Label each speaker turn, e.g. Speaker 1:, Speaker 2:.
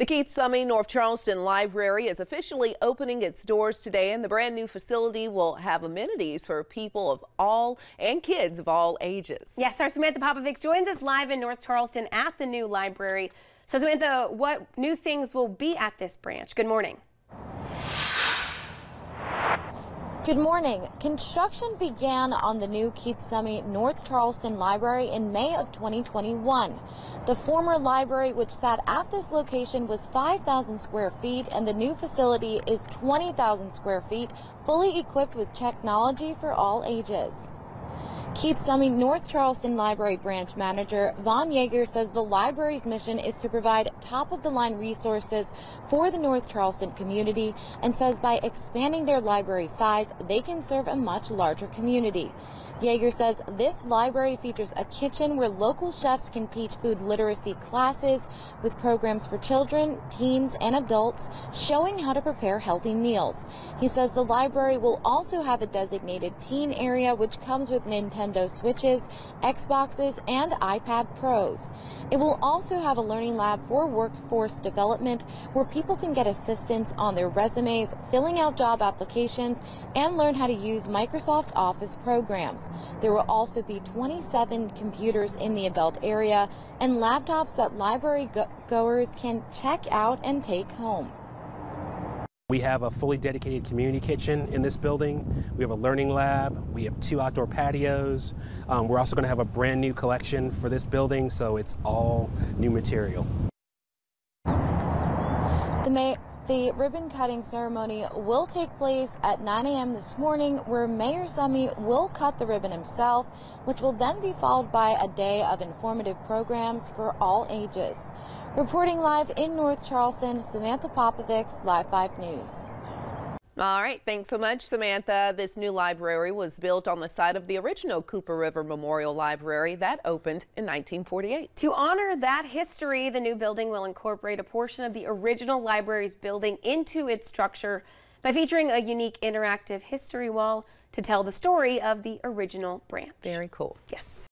Speaker 1: The Keith Summy North Charleston Library is officially opening its doors today, and the brand new facility will have amenities for people of all and kids of all ages.
Speaker 2: Yes, our Samantha Popovics joins us live in North Charleston at the new library. So, Samantha, what new things will be at this branch? Good morning.
Speaker 3: Good morning. Construction began on the new Keith Summy North Charleston Library in May of 2021. The former library, which sat at this location, was 5,000 square feet, and the new facility is 20,000 square feet, fully equipped with technology for all ages. Keith Summy North Charleston Library Branch Manager Von Yeager says the library's mission is to provide top of the line resources for the North Charleston community and says by expanding their library size, they can serve a much larger community. Yeager says this library features a kitchen where local chefs can teach food literacy classes with programs for children, teens, and adults showing how to prepare healthy meals. He says the library will also have a designated teen area which comes with Nintendo Nintendo Switches, Xboxes, and iPad Pros. It will also have a learning lab for workforce development where people can get assistance on their resumes, filling out job applications, and learn how to use Microsoft Office programs. There will also be 27 computers in the adult area and laptops that library go goers can check out and take home.
Speaker 4: We have a fully dedicated community kitchen in this building. We have a learning lab. We have two outdoor patios. Um, we're also going to have a brand new collection for this building, so it's all new material.
Speaker 3: The, the ribbon cutting ceremony will take place at 9 a.m. this morning, where Mayor Summy will cut the ribbon himself, which will then be followed by a day of informative programs for all ages. Reporting live in North Charleston, Samantha Popovics, Live 5 News.
Speaker 1: All right, thanks so much, Samantha. This new library was built on the site of the original Cooper River Memorial Library that opened in 1948.
Speaker 2: To honor that history, the new building will incorporate a portion of the original library's building into its structure by featuring a unique interactive history wall to tell the story of the original branch.
Speaker 1: Very cool.
Speaker 2: Yes.